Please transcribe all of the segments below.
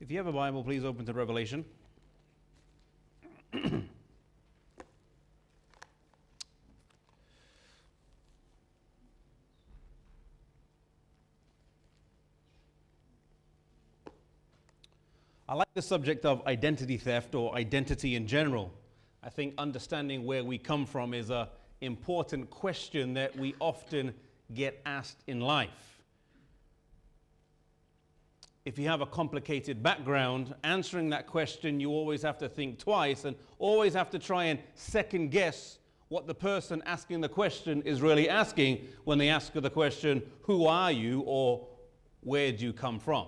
If you have a Bible, please open to Revelation. I like the subject of identity theft or identity in general. I think understanding where we come from is an important question that we often get asked in life if you have a complicated background, answering that question, you always have to think twice and always have to try and second guess what the person asking the question is really asking when they ask the question, Who are you? or Where do you come from?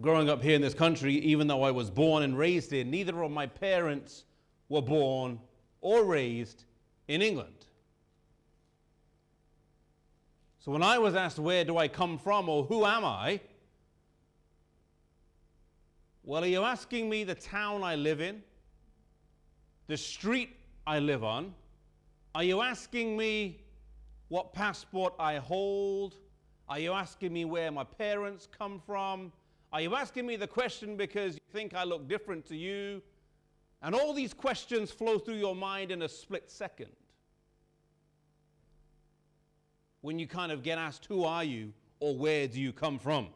Growing up here in this country, even though I was born and raised here, neither of my parents were born or raised in England. So when I was asked, Where do I come from or who am I? Well, are you asking me the town I live in? The street I live on? Are you asking me what passport I hold? Are you asking me where my parents come from? Are you asking me the question because you think I look different to you? And all these questions flow through your mind in a split second when you kind of get asked, Who are you? or Where do you come from?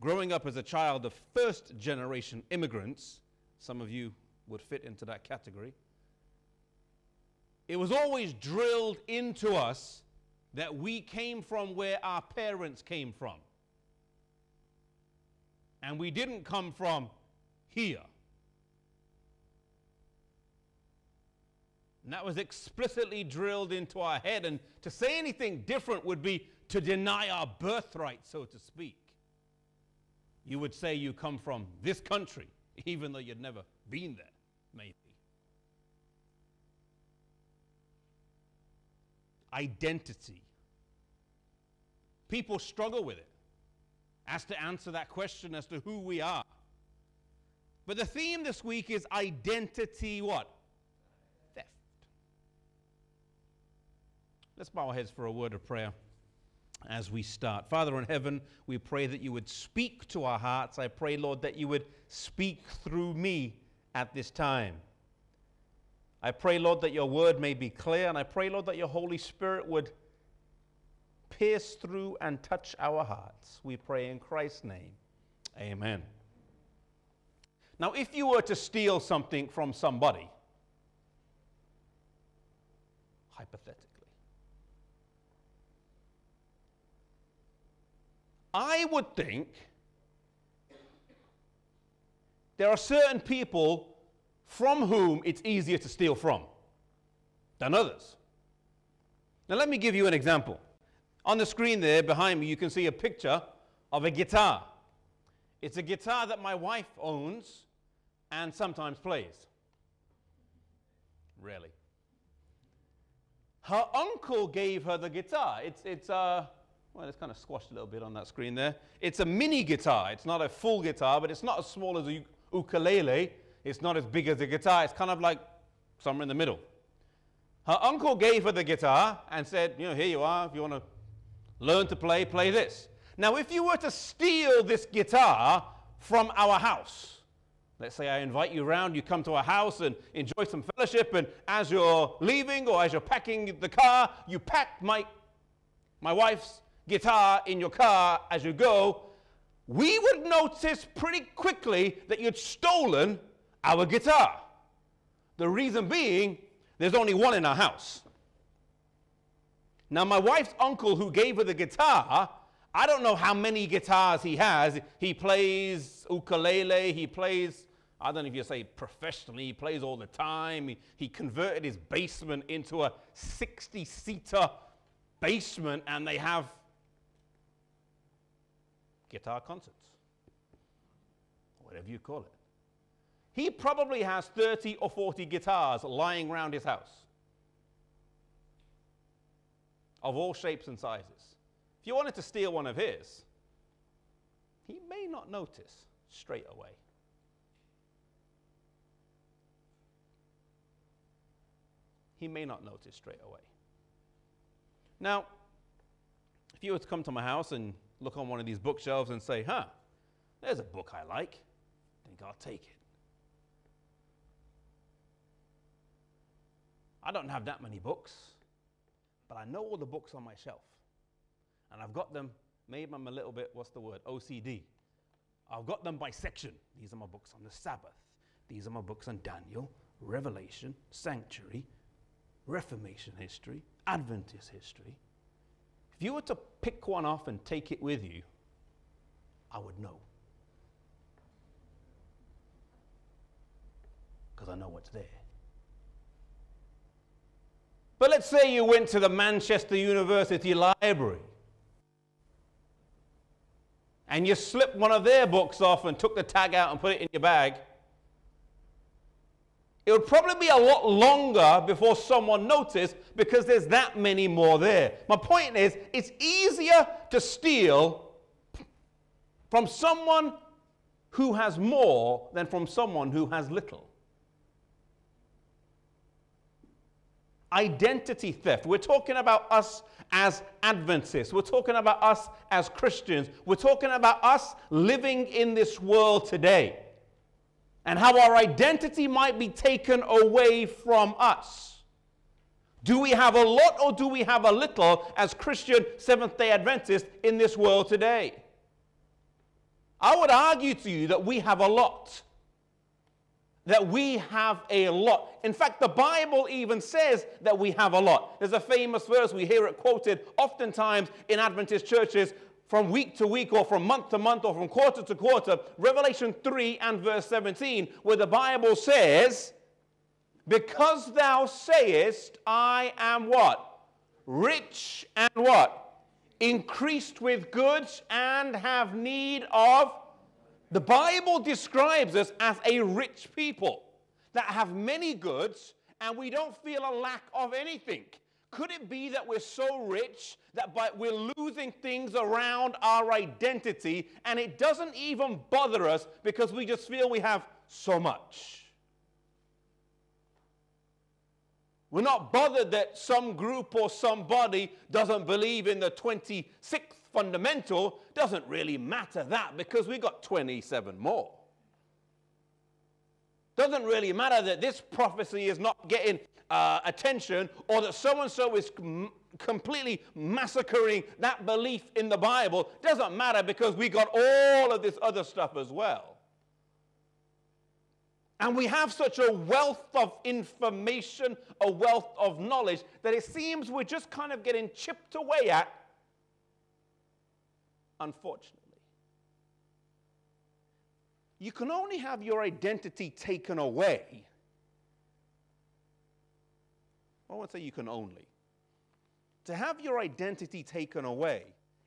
Growing up as a child of first generation immigrants, some of you would fit into that category, it was always drilled into us that we came from where our parents came from. And we didn't come from here. And that was explicitly drilled into our head. And to say anything different would be to deny our birthright, so to speak. You would say you come from this country, even though you'd never been there, maybe. Identity. People struggle with it as to answer that question as to who we are. But the theme this week is identity what? Let's bow our heads for a word of prayer as we start. Father in heaven, we pray that you would speak to our hearts. I pray, Lord, that you would speak through me at this time. I pray, Lord, that your word may be clear, and I pray, Lord, that your Holy Spirit would pierce through and touch our hearts. We pray in Christ's name. Amen. Now, if you were to steal something from somebody, hypothetically, I would think there are certain people from whom it's easier to steal from than others. Now, let me give you an example. On the screen there behind me, you can see a picture of a guitar. It's a guitar that my wife owns and sometimes plays. Really. Her uncle gave her the guitar. It's, it's, uh, well, it's kind of squashed a little bit on that screen there. It's a mini guitar. It's not a full guitar, but it's not as small as a ukulele. It's not as big as a guitar. It's kind of like somewhere in the middle. Her uncle gave her the guitar and said, you know, here you are. If you want to learn to play, play this. Now, if you were to steal this guitar from our house, let's say I invite you around, you come to our house and enjoy some fellowship, and as you're leaving or as you're packing the car, you pack my, my wife's guitar in your car as you go, we would notice pretty quickly that you'd stolen our guitar. The reason being, there's only one in our house. Now, my wife's uncle who gave her the guitar, I don't know how many guitars he has. He plays ukulele, he plays I don't know if you say professionally, he plays all the time. He, he converted his basement into a 60 seater basement, and they have guitar concerts, whatever you call it. He probably has 30 or 40 guitars lying around his house of all shapes and sizes. If you wanted to steal one of his, he may not notice straight away. He may not notice straight away. Now, if you were to come to my house and look on one of these bookshelves and say, huh, there's a book I like, think I'll take it. I don't have that many books, but I know all the books on my shelf. And I've got them, maybe I'm a little bit, what's the word, OCD. I've got them by section. These are my books on the Sabbath. These are my books on Daniel, Revelation, Sanctuary, Reformation history, Adventist history. If you were to pick one off and take it with you, I would know. Because I know what's there. But let's say you went to the Manchester University Library and you slipped one of their books off and took the tag out and put it in your bag. It would probably be a lot longer before someone noticed because there's that many more there. My point is, it's easier to steal from someone who has more than from someone who has little. identity theft. We're talking about us as Adventists. We're talking about us as Christians. We're talking about us living in this world today and how our identity might be taken away from us. Do we have a lot or do we have a little as Christian Seventh day Adventists in this world today? I would argue to you that we have a lot that we have a lot. In fact, the Bible even says that we have a lot. There's a famous verse, we hear it quoted oftentimes in Adventist churches from week to week or from month to month or from quarter to quarter. Revelation 3 and verse 17, where the Bible says, Because thou sayest, I am what? Rich and what? Increased with goods and have need of the Bible describes us as a rich people that have many goods and we don't feel a lack of anything. Could it be that we're so rich that by, we're losing things around our identity and it doesn't even bother us because we just feel we have so much? We're not bothered that some group or somebody doesn't believe in the 26th fundamental, doesn't really matter that because we got 27 more. Doesn't really matter that this prophecy is not getting uh, attention or that so and so is completely massacring that belief in the Bible. Doesn't matter because we got all of this other stuff as well. And we have such a wealth of information, a wealth of knowledge, that it seems we're just kind of getting chipped away at unfortunately. You can only have your identity taken away. I won't say you can only. To have your identity taken away,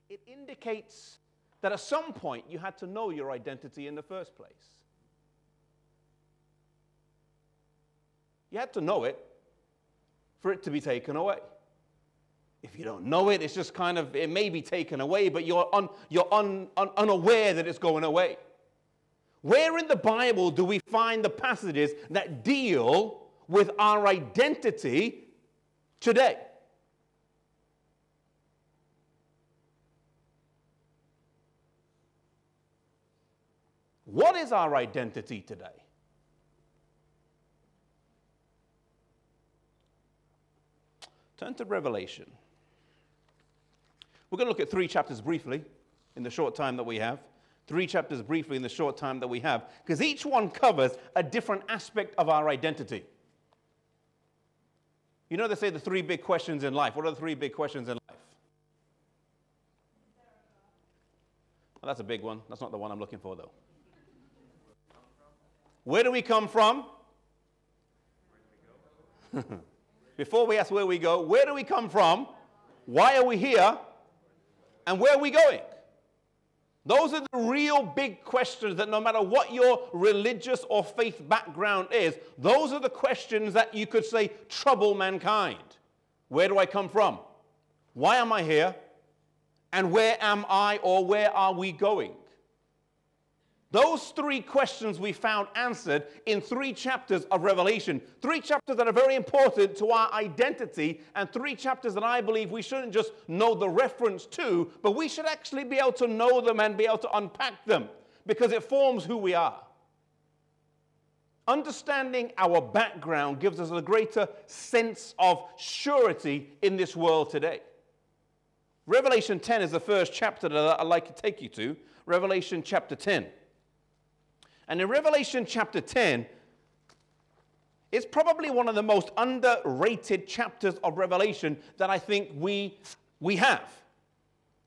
it indicates that at some point you had to know your identity in the first place. You had to know it for it to be taken away. If you don't know it, it's just kind of, it may be taken away, but you're, un, you're un, un, unaware that it's going away. Where in the Bible do we find the passages that deal with our identity today? What is our identity today? Turn to Revelation. We're going to look at three chapters briefly in the short time that we have. Three chapters briefly in the short time that we have, because each one covers a different aspect of our identity. You know, they say the three big questions in life. What are the three big questions in life? Well, that's a big one. That's not the one I'm looking for, though. Where do we come from? Before we ask where we go, where do we come from? Why are we here? And where are we going? Those are the real big questions that no matter what your religious or faith background is, those are the questions that you could say trouble mankind. Where do I come from? Why am I here? And where am I or where are we going? Those three questions we found answered in three chapters of Revelation. Three chapters that are very important to our identity, and three chapters that I believe we shouldn't just know the reference to, but we should actually be able to know them and be able to unpack them because it forms who we are. Understanding our background gives us a greater sense of surety in this world today. Revelation 10 is the first chapter that I'd like to take you to. Revelation chapter 10. And in Revelation chapter 10, it's probably one of the most underrated chapters of Revelation that I think we, we have.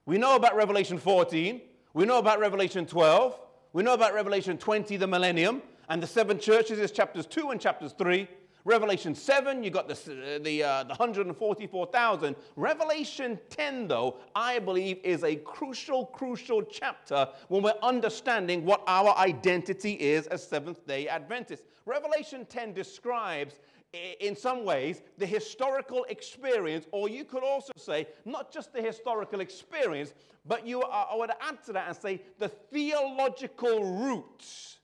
We know about Revelation 14, we know about Revelation 12, we know about Revelation 20, the millennium, and the seven churches is chapters 2 and chapters 3. Revelation 7, you got the, the, uh, the 144,000. Revelation 10, though, I believe is a crucial, crucial chapter when we're understanding what our identity is as Seventh day Adventists. Revelation 10 describes in some ways, the historical experience, or you could also say, not just the historical experience, but you are, I would add to that and say the theological roots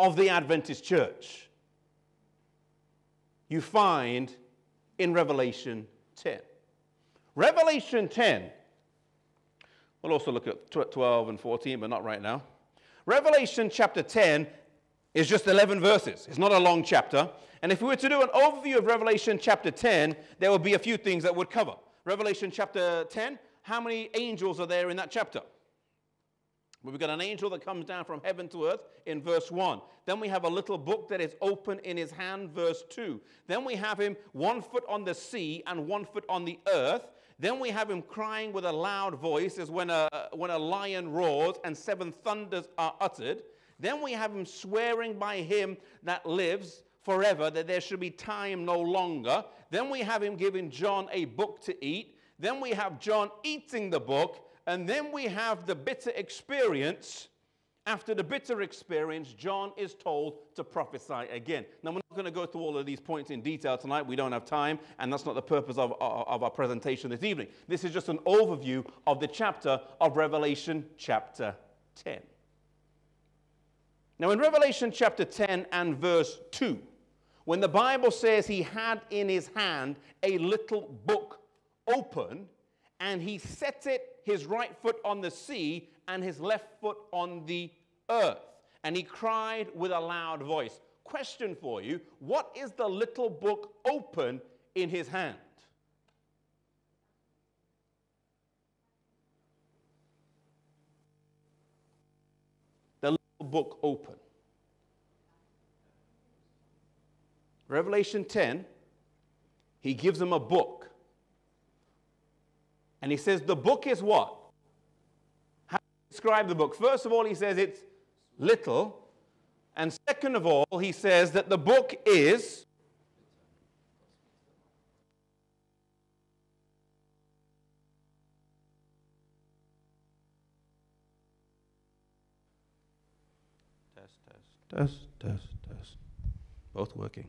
of the Adventist church you find in Revelation 10. Revelation 10, we'll also look at 12 and 14, but not right now. Revelation chapter 10 is just 11 verses. It's not a long chapter. And if we were to do an overview of Revelation chapter 10, there would be a few things that would cover. Revelation chapter 10, how many angels are there in that chapter? We've got an angel that comes down from heaven to earth in verse 1. Then we have a little book that is open in his hand, verse 2. Then we have him one foot on the sea and one foot on the earth. Then we have him crying with a loud voice as when a, when a lion roars and seven thunders are uttered. Then we have him swearing by him that lives forever that there should be time no longer. Then we have him giving John a book to eat. Then we have John eating the book. And then we have the bitter experience. After the bitter experience, John is told to prophesy again. Now, we're not going to go through all of these points in detail tonight. We don't have time, and that's not the purpose of, of our presentation this evening. This is just an overview of the chapter of Revelation, chapter 10. Now, in Revelation chapter 10 and verse 2, when the Bible says he had in his hand a little book open, and he set it his right foot on the sea and his left foot on the earth. And he cried with a loud voice. Question for you What is the little book open in his hand? The little book open. Revelation 10, he gives them a book. And he says, the book is what? How do you describe the book? First of all, he says it's little. And second of all, he says that the book is Test, test, test, test, test. Both working.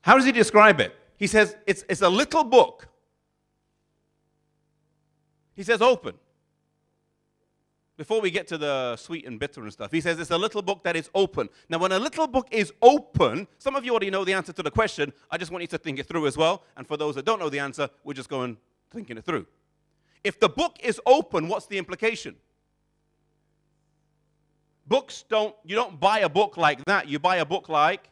How does he describe it? He says it's, it's a little book he says open. Before we get to the sweet and bitter and stuff, he says it's a little book that is open. Now, when a little book is open, some of you already know the answer to the question. I just want you to think it through as well. And for those that don't know the answer, we're just going thinking it through. If the book is open, what's the implication? Books don't, you don't buy a book like that. You buy a book like,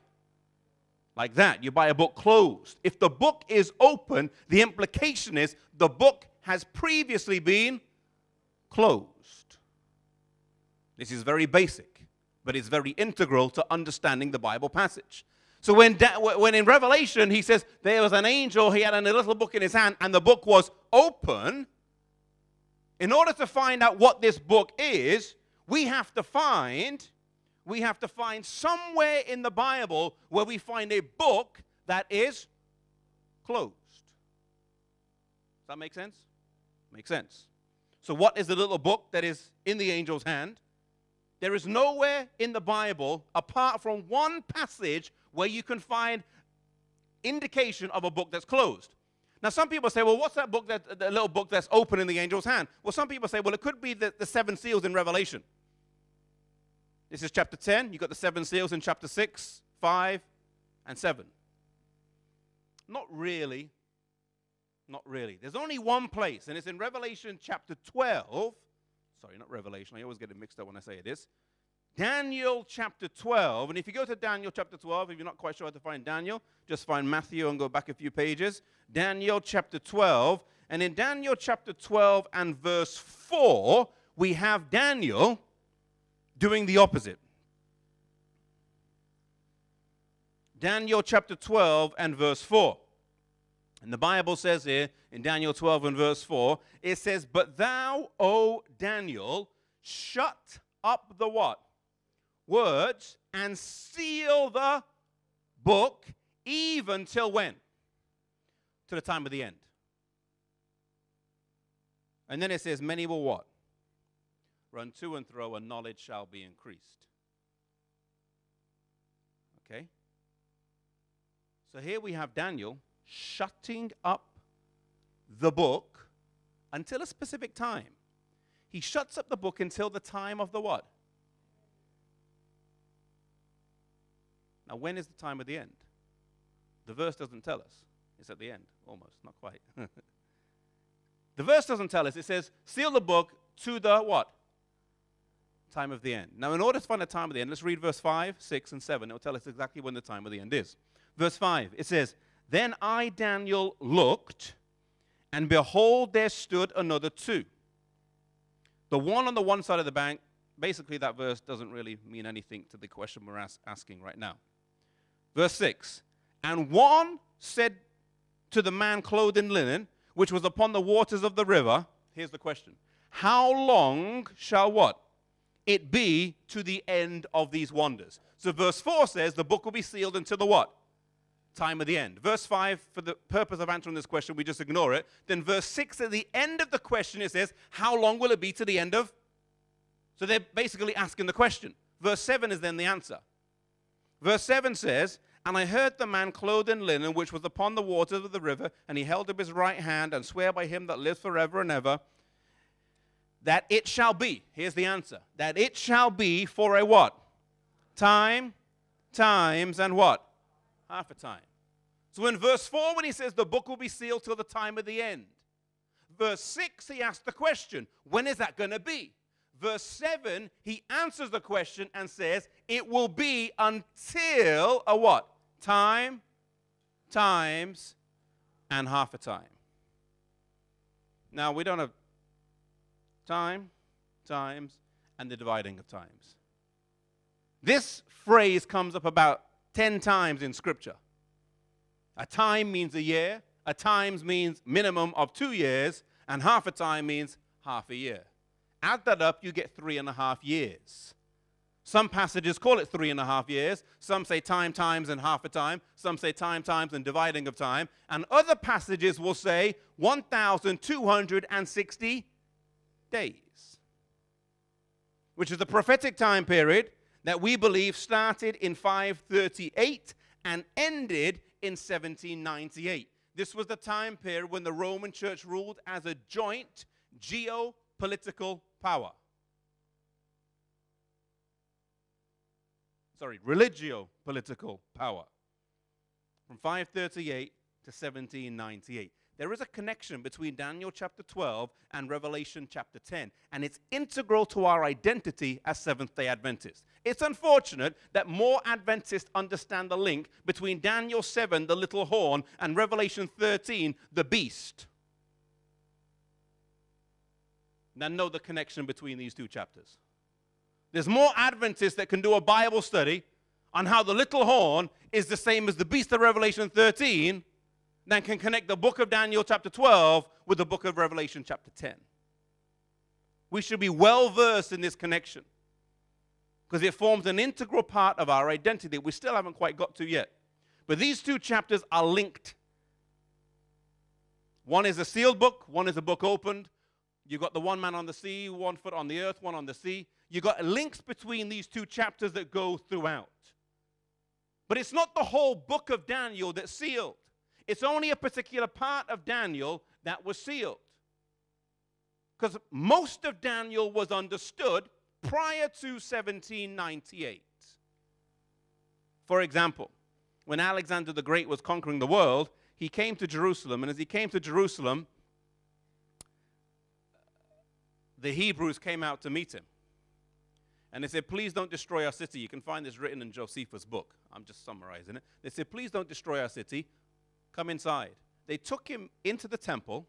like that. You buy a book closed. If the book is open, the implication is the book has previously been closed. This is very basic, but it's very integral to understanding the Bible passage. So when, when in Revelation he says there was an angel, he had a little book in his hand, and the book was open, in order to find out what this book is, we have to find we have to find somewhere in the Bible where we find a book that is closed. Does that make sense? Makes sense. So, what is the little book that is in the angel's hand? There is nowhere in the Bible, apart from one passage, where you can find indication of a book that's closed. Now, some people say, well, what's that book, that, the little book that's open in the angel's hand? Well, some people say, well, it could be the, the seven seals in Revelation. This is chapter 10. You've got the seven seals in chapter 6, 5, and 7. Not really. Not really. There's only one place, and it's in Revelation chapter 12. Sorry, not Revelation. I always get it mixed up when I say it is. Daniel chapter 12. And if you go to Daniel chapter 12, if you're not quite sure how to find Daniel, just find Matthew and go back a few pages. Daniel chapter 12. And in Daniel chapter 12 and verse 4, we have Daniel doing the opposite. Daniel chapter 12 and verse 4. And the Bible says here in Daniel 12 and verse 4, it says, But thou, O Daniel, shut up the what? Words and seal the book even till when? To the time of the end. And then it says, Many will what? Run to and fro, and knowledge shall be increased. Okay? So here we have Daniel shutting up the book until a specific time. He shuts up the book until the time of the what? Now, when is the time of the end? The verse doesn't tell us. It's at the end, almost, not quite. the verse doesn't tell us. It says, seal the book to the what? Time of the end. Now, in order to find the time of the end, let's read verse 5, 6, and 7. It will tell us exactly when the time of the end is. Verse 5, it says, Then I, Daniel, looked, and behold, there stood another two. The one on the one side of the bank, basically, that verse doesn't really mean anything to the question we're as- asking right now. Verse 6, And one said to the man clothed in linen, which was upon the waters of the river, here's the question How long shall what? It be to the end of these wonders. So verse 4 says the book will be sealed until the what? Time of the end. Verse 5, for the purpose of answering this question, we just ignore it. Then verse 6, at the end of the question, it says, How long will it be to the end of? So they're basically asking the question. Verse 7 is then the answer. Verse 7 says, And I heard the man clothed in linen, which was upon the waters of the river, and he held up his right hand and swear by him that lives forever and ever, that it shall be. Here's the answer. That it shall be for a what? Time, times, and what? Half a time. So in verse 4, when he says the book will be sealed till the time of the end, verse 6, he asks the question, when is that going to be? Verse 7, he answers the question and says, it will be until a what? Time, times, and half a time. Now, we don't have time, times, and the dividing of times. This phrase comes up about 10 times in Scripture. A time means a year, a times means minimum of two years, and half a time means half a year. Add that up, you get three and a half years. Some passages call it three and a half years. Some say time, times, and half a time. Some say time, times, and dividing of time. And other passages will say 1,260 days, which is the prophetic time period that we believe started in 538 and ended in 1798. This was the time period when the Roman Church ruled as a joint geopolitical power. Sorry, religio political power. From 538 to 1798. There is a connection between Daniel chapter 12 and Revelation chapter 10, and it's integral to our identity as Seventh day Adventists. It's unfortunate that more Adventists understand the link between Daniel 7, the little horn, and Revelation 13, the beast, than know the connection between these two chapters. There's more Adventists that can do a Bible study on how the little horn is the same as the beast of Revelation 13 than can connect the book of Daniel, chapter 12, with the book of Revelation, chapter 10. We should be well versed in this connection because it forms an integral part of our identity we still haven't quite got to yet. But these two chapters are linked. One is a sealed book, one is a book opened. You've got the one man on the sea, one foot on the earth, one on the sea. You've got links between these two chapters that go throughout. But it's not the whole book of Daniel that's sealed, it's only a particular part of Daniel that was sealed. Because most of Daniel was understood prior to 1798. For example, when Alexander the Great was conquering the world, he came to Jerusalem, and as he came to Jerusalem, the Hebrews came out to meet him. And they said, Please don't destroy our city. You can find this written in Josephus' book. I'm just summarizing it. They said, Please don't destroy our city. Come inside. They took him into the temple.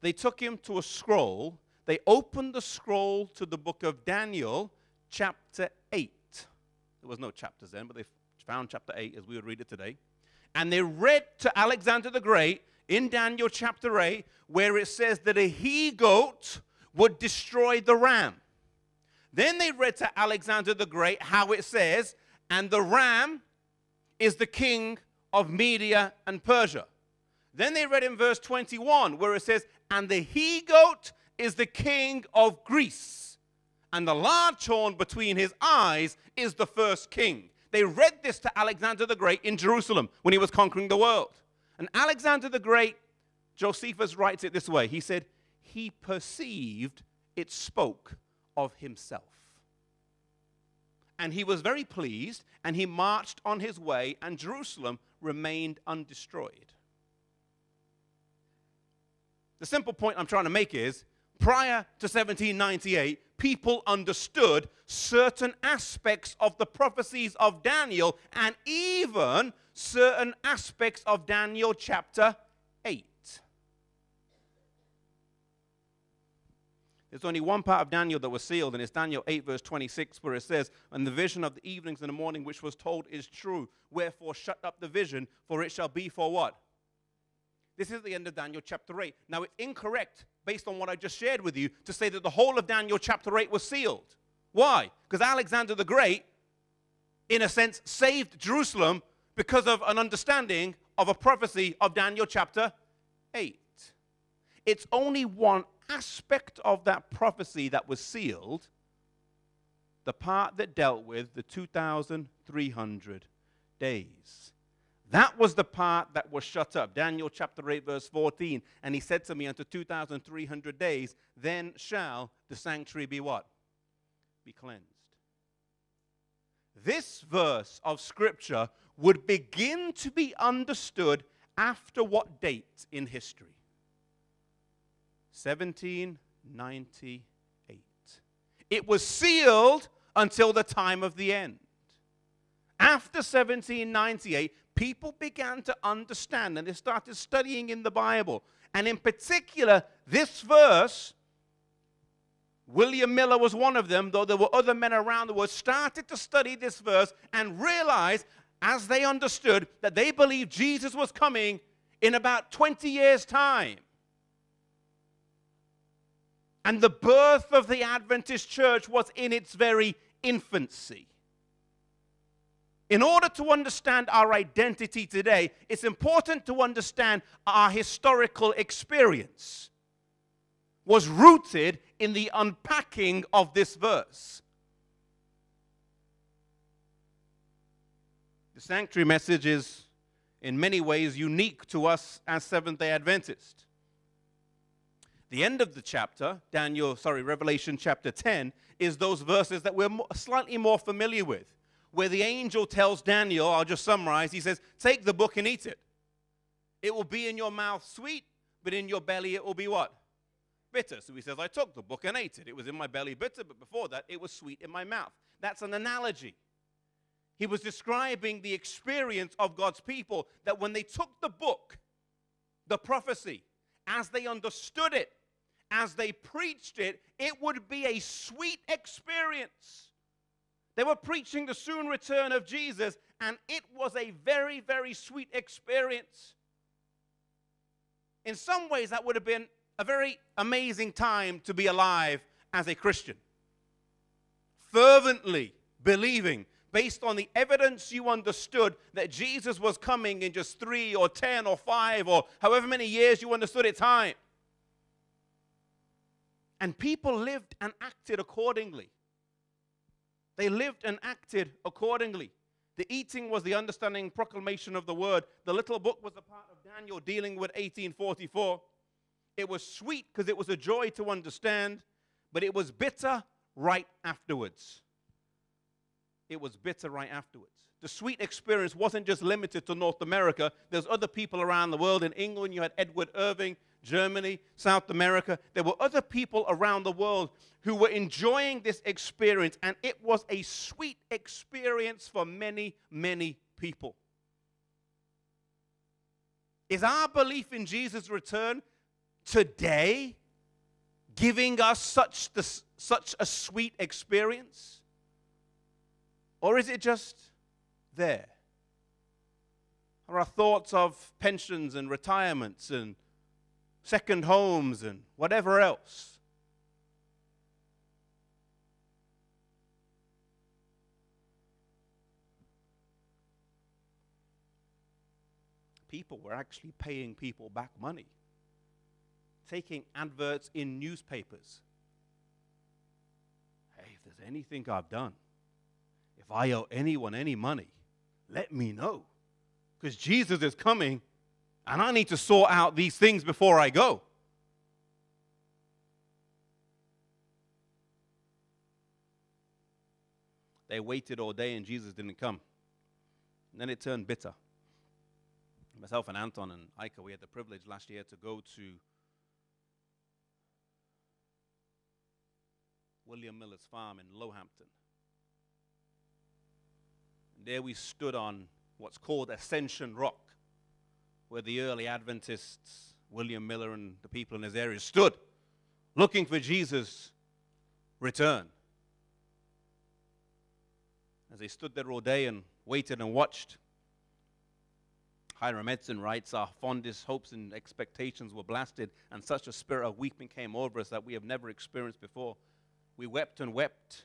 They took him to a scroll. They opened the scroll to the book of Daniel, chapter 8. There was no chapters then, but they found chapter 8 as we would read it today. And they read to Alexander the Great in Daniel chapter 8, where it says that a he goat would destroy the ram. Then they read to Alexander the Great how it says, and the ram is the king of Media and Persia. Then they read in verse 21 where it says, and the he goat is the king of Greece, and the large horn between his eyes is the first king. They read this to Alexander the Great in Jerusalem when he was conquering the world. And Alexander the Great, Josephus writes it this way He said, He perceived it spoke of himself. And he was very pleased, and he marched on his way, and Jerusalem remained undestroyed. The simple point I'm trying to make is prior to 1798, people understood certain aspects of the prophecies of Daniel and even certain aspects of Daniel chapter 8. There's only one part of Daniel that was sealed, and it's Daniel 8, verse 26, where it says, And the vision of the evenings and the morning which was told is true. Wherefore shut up the vision, for it shall be for what? This is the end of Daniel chapter 8. Now, it's incorrect, based on what I just shared with you, to say that the whole of Daniel chapter 8 was sealed. Why? Because Alexander the Great, in a sense, saved Jerusalem because of an understanding of a prophecy of Daniel chapter 8. It's only one aspect of that prophecy that was sealed, the part that dealt with the 2,300 days. That was the part that was shut up. Daniel chapter 8, verse 14. And he said to me, Unto 2,300 days, then shall the sanctuary be what? Be cleansed. This verse of scripture would begin to be understood after what date in history? 1798. It was sealed until the time of the end. After 1798, people began to understand and they started studying in the Bible. And in particular, this verse, William Miller was one of them, though there were other men around the world, started to study this verse and realized, as they understood, that they believed Jesus was coming in about 20 years' time. And the birth of the Adventist church was in its very infancy. In order to understand our identity today, it's important to understand our historical experience was rooted in the unpacking of this verse. The sanctuary message is in many ways unique to us as Seventh day Adventists. The end of the chapter, Daniel, sorry, Revelation chapter 10, is those verses that we're slightly more familiar with, where the angel tells Daniel, I'll just summarize, he says, Take the book and eat it. It will be in your mouth sweet, but in your belly it will be what? Bitter. So he says, I took the book and ate it. It was in my belly bitter, but before that it was sweet in my mouth. That's an analogy. He was describing the experience of God's people that when they took the book, the prophecy, as they understood it, as they preached it, it would be a sweet experience. They were preaching the soon return of Jesus, and it was a very, very sweet experience. In some ways, that would have been a very amazing time to be alive as a Christian. fervently believing based on the evidence you understood that Jesus was coming in just three or ten or five or however many years you understood it time. And people lived and acted accordingly. They lived and acted accordingly. The eating was the understanding proclamation of the word. The little book was a part of Daniel dealing with 1844. It was sweet because it was a joy to understand, but it was bitter right afterwards. It was bitter right afterwards. The sweet experience wasn't just limited to North America. There's other people around the world. In England, you had Edward Irving, Germany, South America. There were other people around the world who were enjoying this experience, and it was a sweet experience for many, many people. Is our belief in Jesus' return today giving us such, this, such a sweet experience? Or is it just there? Are our thoughts of pensions and retirements and second homes and whatever else? People were actually paying people back money taking adverts in newspapers. Hey, if there's anything I've done, if I owe anyone any money, let me know. Because Jesus is coming and I need to sort out these things before I go. They waited all day and Jesus didn't come. And then it turned bitter. Myself and Anton and Ika, we had the privilege last year to go to William Miller's farm in Lowhampton. And there we stood on what's called Ascension Rock, where the early Adventists, William Miller and the people in his area, stood looking for Jesus' return. As they stood there all day and waited and watched, Hiram Edson writes, Our fondest hopes and expectations were blasted, and such a spirit of weeping came over us that we have never experienced before. We wept and wept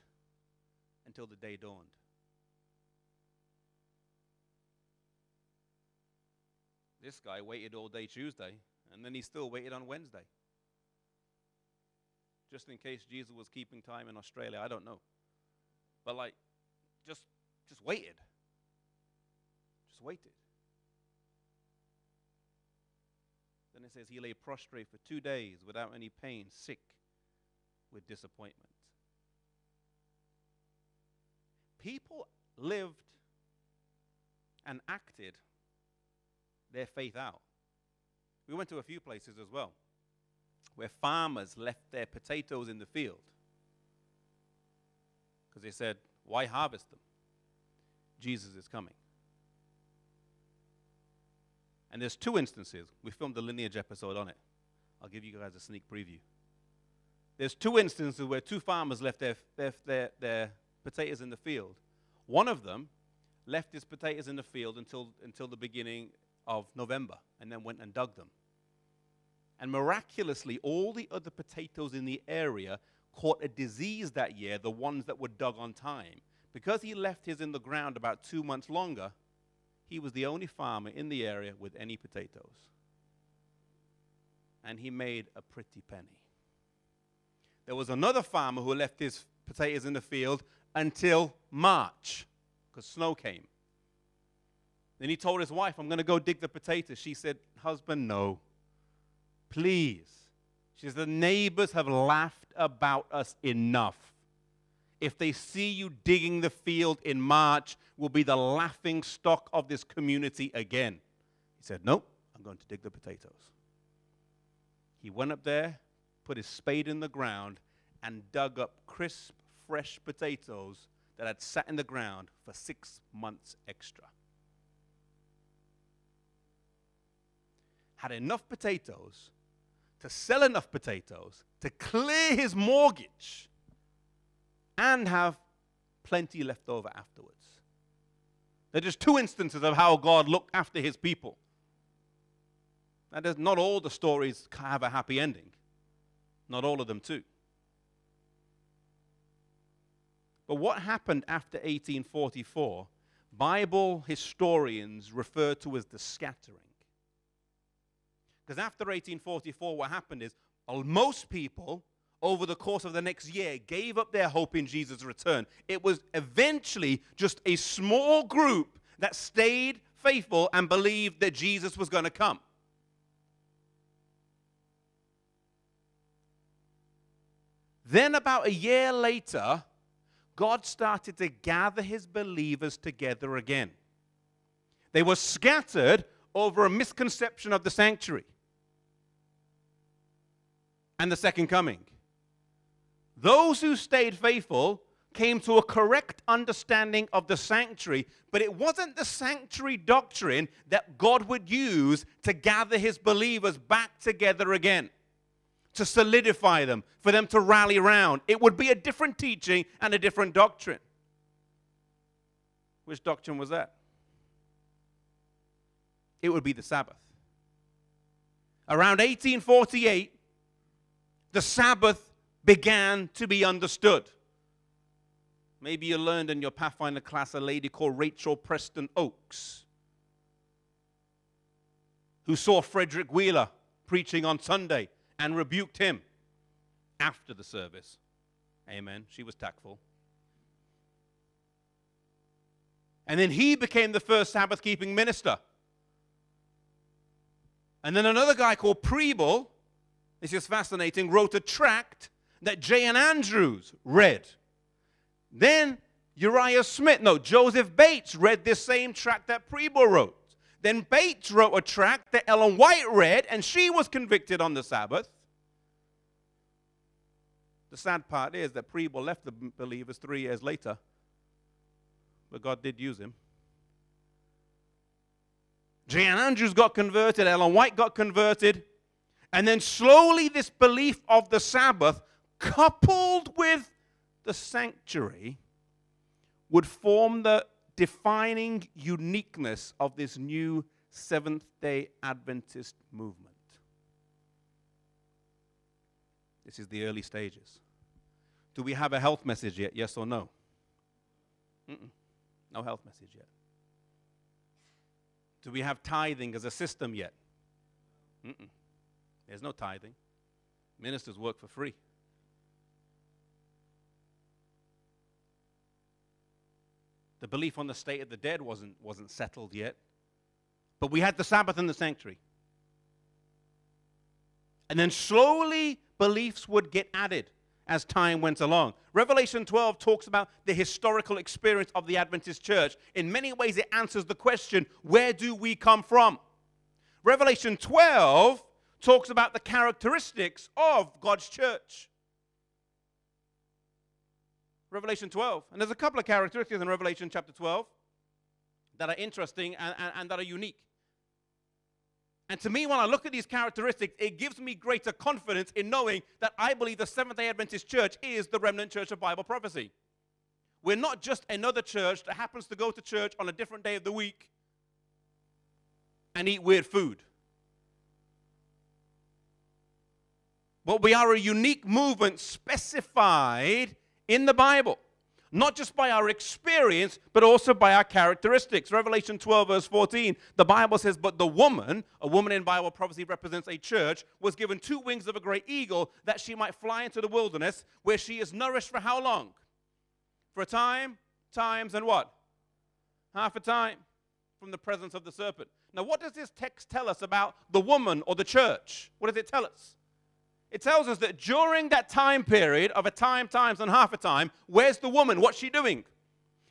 until the day dawned. This guy waited all day Tuesday, and then he still waited on Wednesday. Just in case Jesus was keeping time in Australia, I don't know. But like, just just waited. Just waited. Then it says he lay prostrate for two days without any pain, sick with disappointment. People lived and acted their faith out. We went to a few places as well where farmers left their potatoes in the field because they said, Why harvest them? Jesus is coming. And there's two instances. We filmed a lineage episode on it. I'll give you guys a sneak preview. There's two instances where two farmers left their, their, their, their potatoes in the field. One of them left his potatoes in the field until, until the beginning of November and then went and dug them. And miraculously, all the other potatoes in the area caught a disease that year, the ones that were dug on time. Because he left his in the ground about two months longer, he was the only farmer in the area with any potatoes. And he made a pretty penny. There was another farmer who left his potatoes in the field until March because snow came. Then he told his wife, I'm going to go dig the potatoes. She said, Husband, no. Please. She says, The neighbors have laughed about us enough. If they see you digging the field in March, we'll be the laughing stock of this community again. He said, Nope, I'm going to dig the potatoes. He went up there, put his spade in the ground, and dug up crisp, fresh potatoes that had sat in the ground for six months extra. Had enough potatoes to sell enough potatoes to clear his mortgage and have plenty left over afterwards. There are just two instances of how God looked after his people. Now, not all the stories have a happy ending. Not all of them, too. But what happened after 1844, Bible historians refer to as the scattering. Because after 1844, what happened is uh, most people over the course of the next year gave up their hope in Jesus' return. It was eventually just a small group that stayed faithful and believed that Jesus was going to come. Then, about a year later, God started to gather his believers together again. They were scattered over a misconception of the sanctuary and the second coming. Those who stayed faithful came to a correct understanding of the sanctuary, but it wasn't the sanctuary doctrine that God would use to gather his believers back together again, to solidify them, for them to rally around. It would be a different teaching and a different doctrine. Which doctrine was that? It would be the Sabbath. Around 1848, the Sabbath began to be understood. Maybe you learned in your Pathfinder class a lady called Rachel Preston Oakes, who saw Frederick Wheeler preaching on Sunday and rebuked him after the service. Amen. She was tactful. And then he became the first Sabbath keeping minister. And then another guy called Preble this is fascinating, wrote a tract that J.N. Andrews read. Then Uriah Smith, no, Joseph Bates read this same tract that Preble wrote. Then Bates wrote a tract that Ellen White read, and she was convicted on the Sabbath. The sad part is that Preble left the believers three years later, but God did use him. J.N. Andrews got converted, Ellen White got converted. And then slowly, this belief of the Sabbath, coupled with the sanctuary, would form the defining uniqueness of this new Seventh day Adventist movement. This is the early stages. Do we have a health message yet? Yes or no? Mm-mm. No health message yet. Do we have tithing as a system yet? Mm-mm. There's no tithing. Ministers work for free. The belief on the state of the dead wasn't, wasn't settled yet. But we had the Sabbath in the sanctuary. And then slowly beliefs would get added as time went along. Revelation 12 talks about the historical experience of the Adventist church. In many ways, it answers the question where do we come from? Revelation 12 talks about the characteristics of God's church. Revelation 12. And there's a couple of characteristics in Revelation chapter 12 that are interesting and, and, and, that are unique. And to me, when I look at these characteristics, it gives me greater confidence in knowing that I believe the Seventh day Adventist church is the remnant church of Bible prophecy. We're not just another church that happens to go to church on a different day of the week and eat weird food. But we are a unique movement specified in the Bible, not just by our experience, but also by our characteristics. Revelation 12, verse 14, the Bible says, But the woman, a woman in Bible prophecy represents a church, was given two wings of a great eagle that she might fly into the wilderness, where she is nourished for how long? For a time, times, and what? Half a time from the presence of the serpent. Now, what does this text tell us about the woman or the church? What does it tell us? It tells us that during that time period of a time, times, and half a time, where's the woman? What's she doing?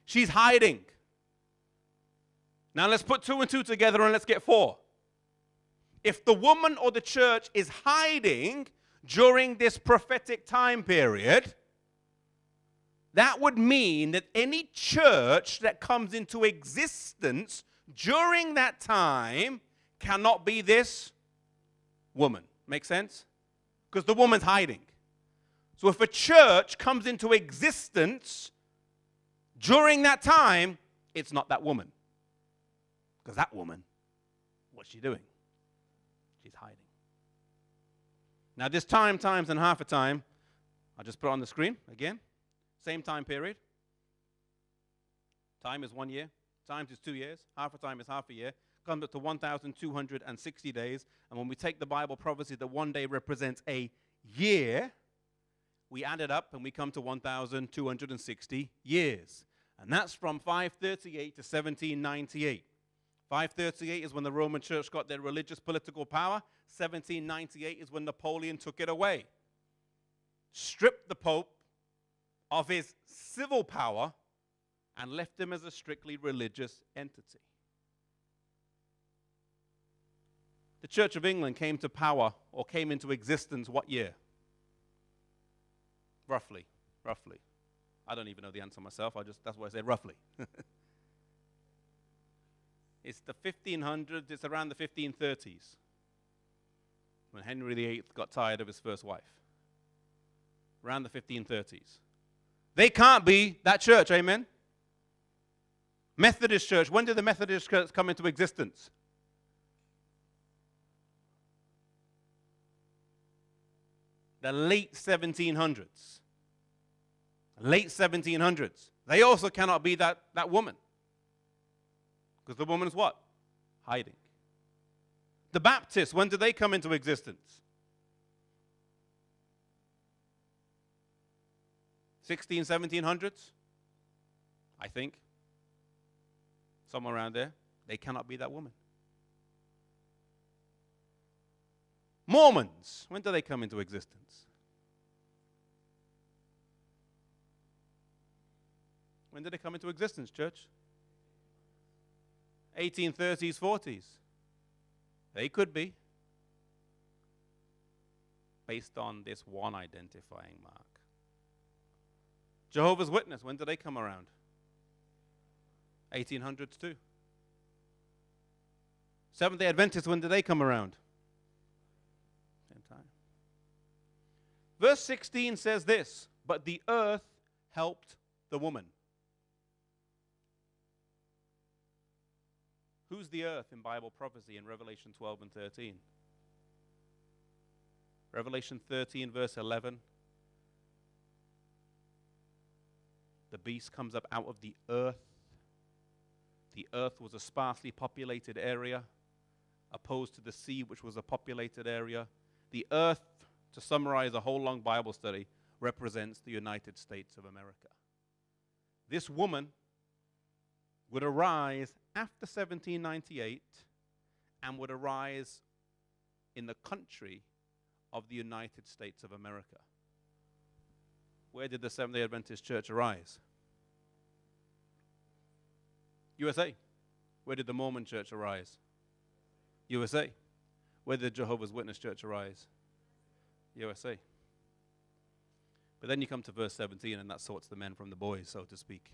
She's hiding. Now let's put two and two together and let's get four. If the woman or the church is hiding during this prophetic time period, that would mean that any church that comes into existence during that time cannot be this woman. Make sense? Because the woman's hiding. So if a church comes into existence during that time, it's not that woman. Because that woman, what's she doing? She's hiding. Now, this time, times, and half a time, I'll just put it on the screen again. Same time period. Time is one year. Times is two years. Half a time is half a year. Comes up to 1,260 days. And when we take the Bible prophecy that one day represents a year, we add it up and we come to 1,260 years. And that's from 538 to 1798. 538 is when the Roman Church got their religious political power. 1798 is when Napoleon took it away. Stripped the Pope of his civil power and left him as a strictly religious entity. The Church of England came to power or came into existence what year? Roughly, roughly. I don't even know the answer myself. I just that's why I said roughly. it's the 1500s, it's around the 1530s when Henry VIII got tired of his first wife. Around the 1530s. They can't be that church, amen? Methodist Church, when did the Methodist Church come into existence? The late 1700s. Late 1700s. They also cannot be that, that woman. Because the woman is what? Hiding. The Baptists, when did they come into existence? 16, 1700s? I think. Somewhere around there. They cannot be that woman. Mormons, when do they come into existence? When did they come into existence, church? 1830s, 40s. They could be. Based on this one identifying mark. Jehovah's Witness, when did they come around? 1800s too. Seventh day Adventists, when did they come around? Same time. Verse 16 says this But the earth helped the woman. Who's the earth in Bible prophecy in Revelation 12 and 13? Revelation 13, verse 11. The beast comes up out of the earth. The earth was a sparsely populated area, opposed to the sea, which was a populated area. The earth, to summarize a whole long Bible study, represents the United States of America. This woman would arise after 1798 and would arise in the country of the United States of America. Where did the Seventh day Adventist Church arise? USA. Where did the Mormon Church arise? USA. Where did the Jehovah's Witness Church arise? USA. But then you come to verse 17, and that sorts the men from the boys, so to speak.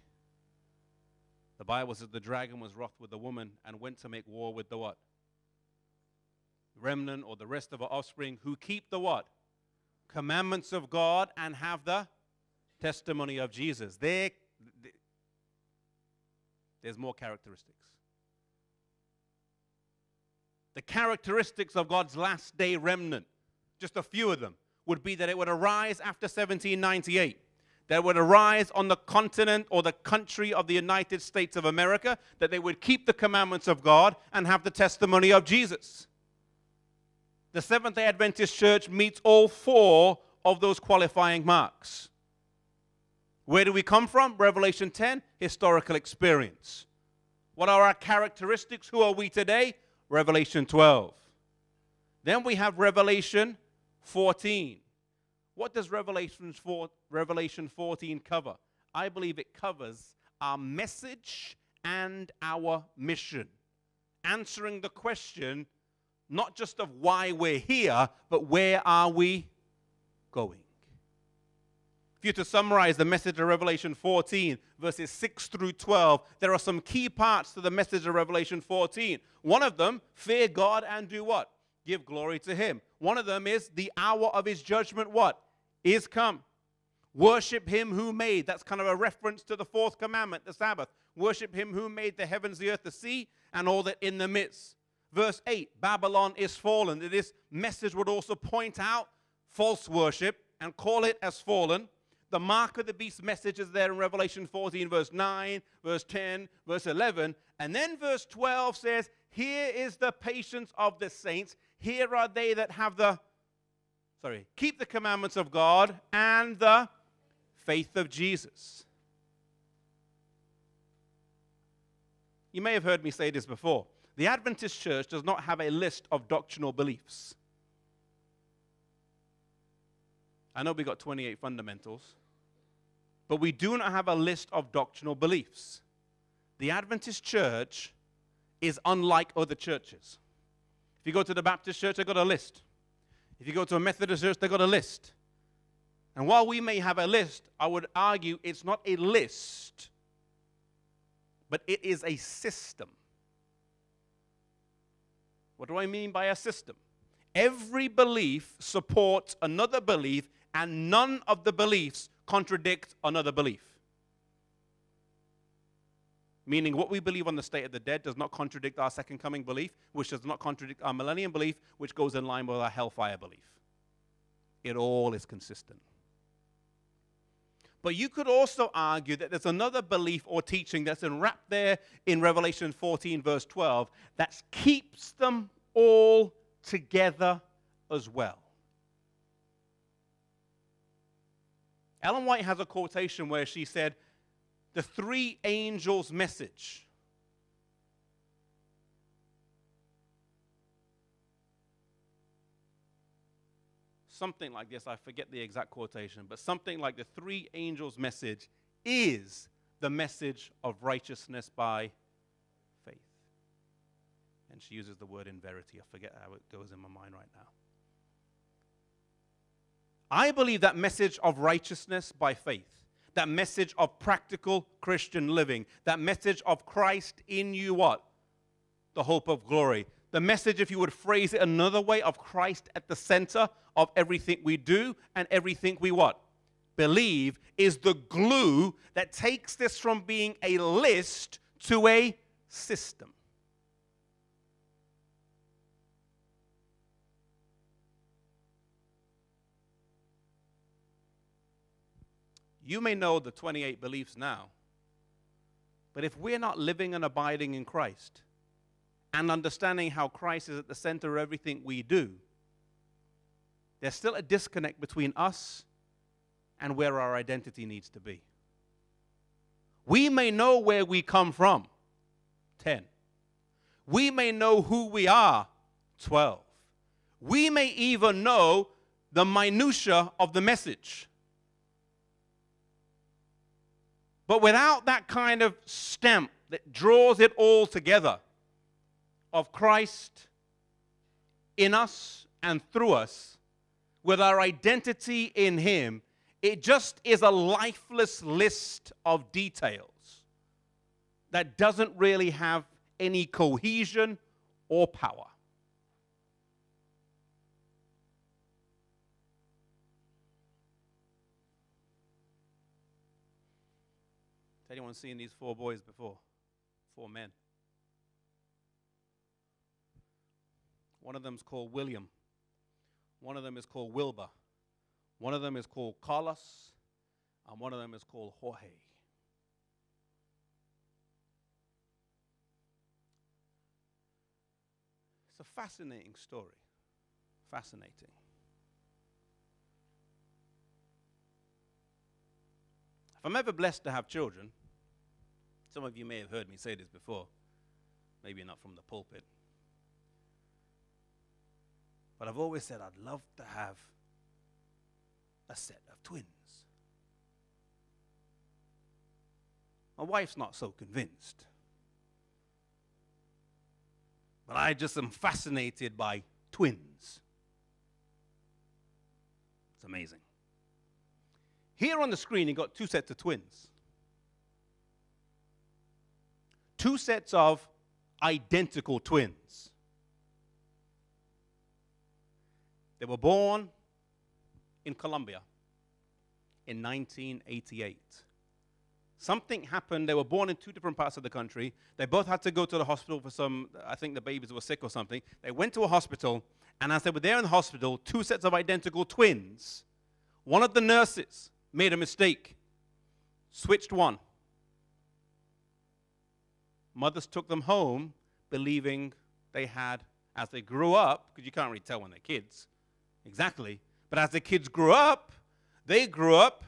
The Bible says the dragon was wroth with the woman and went to make war with the what? Remnant or the rest of her offspring who keep the what? Commandments of God and have the testimony of Jesus. There, there's more characteristics. The characteristics of God's last day remnant, just a few of them, would be that it would arise after 1798 that would arise on the continent or the country of the United States of America, that they would keep the commandments of God and have the testimony of Jesus. The Seventh day Adventist Church meets all four of those qualifying marks. Where do we come from? Revelation 10, historical experience. What are our characteristics? Who are we today? Revelation 12. Then we have Revelation 14. What does Revelation, 4, Revelation 14 cover? I believe it covers our message and our mission, answering the question not just of why we're here, but where are we going? If you to summarize the message of Revelation 14, verses 6 through 12, there are some key parts to the message of Revelation 14. One of them, fear God and do what? Give glory to Him. One of them is the hour of His judgment, what? Is come. Worship Him who made. That's kind of a reference to the fourth commandment, the Sabbath. Worship Him who made the heavens, the earth, the sea, and all that in the midst. Verse 8 Babylon is fallen. This message would also point out false worship and call it as fallen the mark of the beast message is there in Revelation 14, verse 9, verse 10, verse 11. And then verse 12 says, Here is the patience of the saints. Here are they that have the, sorry, keep the commandments of God and the faith of Jesus. You may have heard me say this before. The Adventist church does not have a list of doctrinal beliefs. I know we got 28 fundamentals, but we do not have a list of doctrinal beliefs. The Adventist church is unlike other churches. If you go to the Baptist church, they've got a list. If you go to a Methodist church, they've got a list. And while we may have a list, I would argue it's not a list, but it is a system. What do I mean by a system? Every belief supports another belief, and none of the beliefs contradict another belief. Meaning, what we believe on the state of the dead does not contradict our second coming belief, which does not contradict our millennium belief, which goes in line with our hellfire belief. It all is consistent. But you could also argue that there's another belief or teaching that's enwrapped there in Revelation 14, verse 12, that keeps them all together as well. Ellen White has a quotation where she said, The three angels' message. Something like this, I forget the exact quotation, but something like the three angels' message is the message of righteousness by faith. And she uses the word in verity. I forget how it goes in my mind right now. I believe that message of righteousness by faith, that message of practical Christian living, that message of Christ in you, what? The hope of glory. The message, if you would phrase it another way, of Christ at the center of everything we do and everything we what? Believe is the glue that takes this from being a list to a system. You may know the 28 beliefs now, but if we're not living and abiding in Christ and understanding how Christ is at the center of everything we do, there's still a disconnect between us and where our identity needs to be. We may know where we come from, 10. We may know who we are, 12. We may even know the minutia of the message. But without that kind of stamp that draws it all together of Christ in us and through us, with our identity in Him, it just is a lifeless list of details that doesn't really have any cohesion or power. Anyone seen these four boys before? Four men. One of them is called William. One of them is called Wilber. One of them is called Carlos. And one of them is called Jorge. It's a fascinating story. Fascinating. If I'm ever blessed to have children, some of you may have heard me say this before, maybe not from the pulpit. But I've always said I'd love to have a set of twins. My wife's not so convinced. But I just am fascinated by twins. It's amazing. Here on the screen, you've got two sets of twins. Two sets of identical twins. They were born in Colombia in 1988. Something happened. They were born in two different parts of the country. They both had to go to the hospital for some, I think the babies were sick or something. They went to a hospital, and as they were there in the hospital, two sets of identical twins, one of the nurses made a mistake, switched one. Mothers took them home believing they had, as they grew up, because you can't really tell when they're kids exactly, but as the kids grew up, they grew up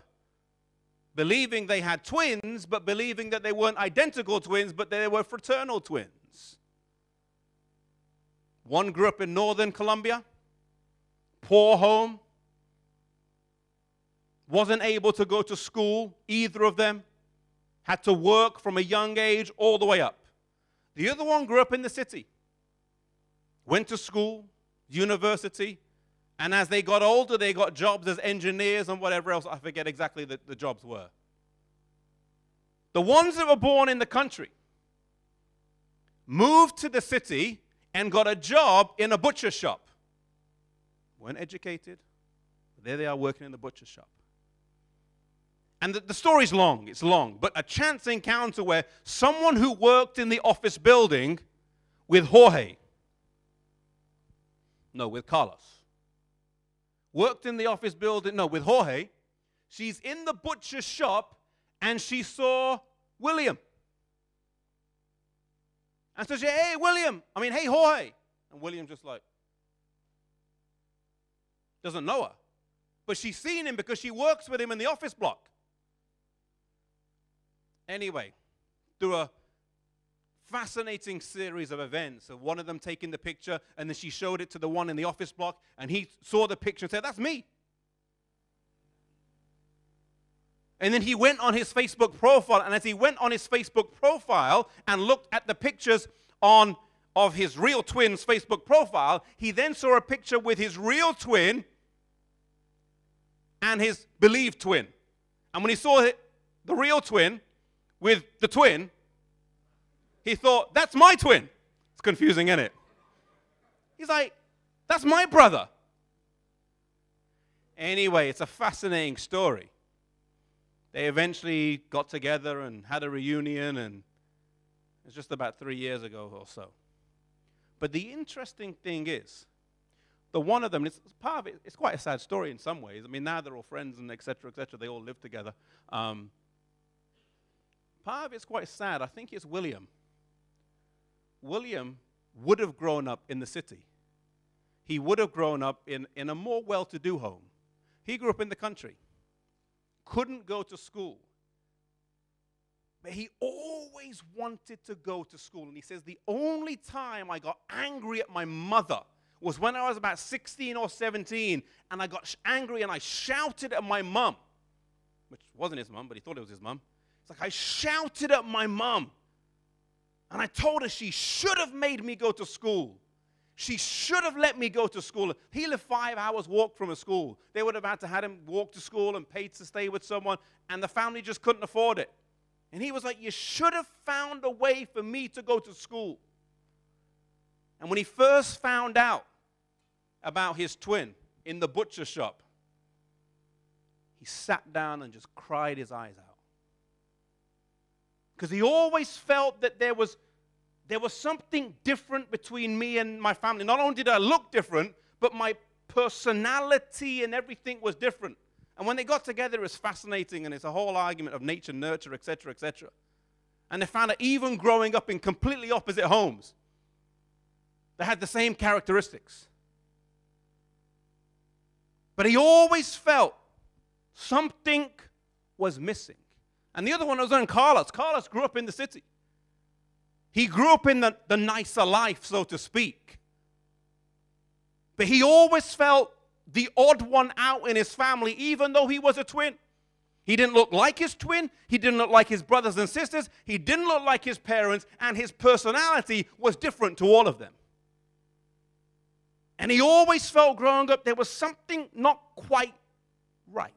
believing they had twins, but believing that they weren't identical twins, but they were fraternal twins. One grew up in northern Colombia, poor home, wasn't able to go to school, either of them, had to work from a young age all the way up. The other one grew up in the city, went to school, university, and as they got older, they got jobs as engineers and whatever else. I forget exactly the, the jobs were. The ones that were born in the country moved to the city and got a job in a butcher shop. Weren't educated, there they are working in the butcher shop. And the, the story's long, it's long, but a chance encounter where someone who worked in the office building with Jorge, no, with Carlos, worked in the office building, no, with Jorge. She's in the butcher shop and she saw William. And so she, hey, William, I mean, hey, Jorge. And William just like, doesn't know her. But she's seen him because she works with him in the office block. Anyway, through a fascinating series of events of one of them taking the picture and then she showed it to the one in the office block and he saw the picture and said, That's me. And then he went on his Facebook profile, and as he went on his Facebook profile and looked at the pictures on of his real twin's Facebook profile, he then saw a picture with his real twin and his believed twin. And when he saw it, the real twin, with the twin, he thought, that's my twin. It's confusing, isn't it? He's like, that's my brother. Anyway, it's a fascinating story. They eventually got together and had a reunion, and it's just about three years ago or so. But the interesting thing is, the one of them, it's part of it, it's quite a sad story in some ways. I mean, now they're all friends and etc. etc. They all live together. Um, part of it's quite sad. I think it's William. William would have grown up in the city. He would have grown up in, in a more well to do home. He grew up in the country, couldn't go to school. But he always wanted to go to school. And he says, The only time I got angry at my mother was when I was about 16 or 17, and I got angry and I shouted at my mom, which wasn't his mom, but he thought it was his mom. It's like I shouted at my mom and I told her she should have made me go to school. She should have let me go to school. He lived five hours walk from a school. They would have had to had him walk to school and paid to stay with someone, and the family just couldn't afford it. And he was like, You should have found a way for me to go to school. And when he first found out about his twin in the butcher shop, he sat down and just cried his eyes out because he always felt that there was, there was something different between me and my family. Not only did I look different, but my personality and everything was different. And when they got together, it was fascinating, and it's a whole argument of nature, nurture, etc., etc. And they found that even growing up in completely opposite homes, they had the same characteristics. But he always felt something was missing. And the other one was on Carlos. Carlos grew up in the city. He grew up in the, the nicer life, so to speak. But he always felt the odd one out in his family, even though he was a twin. He didn't look like his twin. He didn't look like his brothers and sisters. He didn't look like his parents. And his personality was different to all of them. And he always felt growing up there was something not quite right.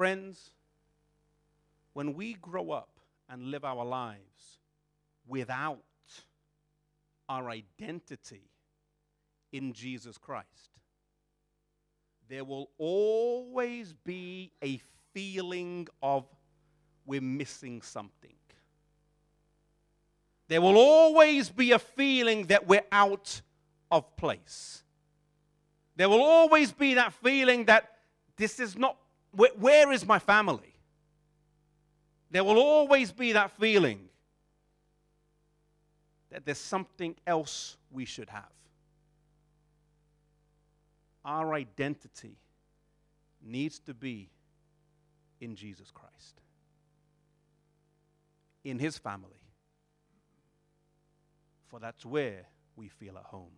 Friends, when we grow up and live our lives without our identity in Jesus Christ, there will always be a feeling of we're missing something. There will always be a feeling that we're out of place. There will always be that feeling that this is not, where, where is my family? There will always be that feeling that there's something else we should have. Our identity needs to be in Jesus Christ, in his family, for that's where we feel at home.